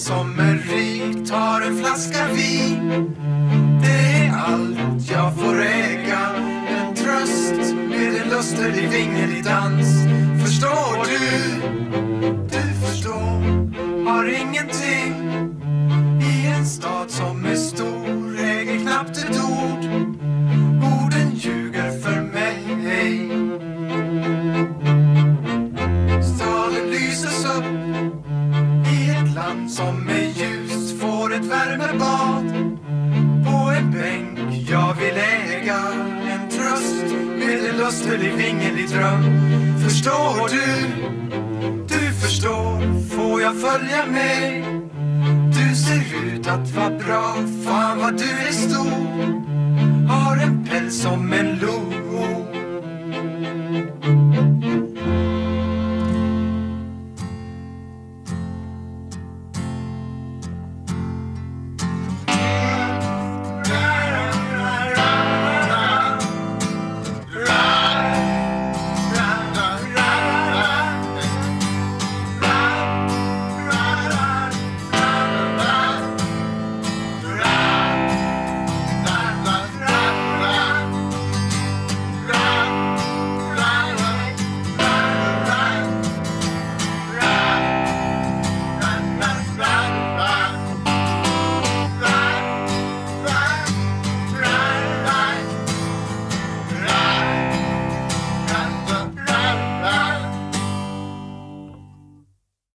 som är rikt har en flaska vin. Det är allt jag får äga. En tröst med en lustig vingelig dans. Förstår? Du? Som är ljust Får ett värmebad på en bänk jag vill äga En tröst med en lustig vingelig dröm Förstår du? Du förstår, får jag följa med? Du ser ut att vara bra, fan vad du är stor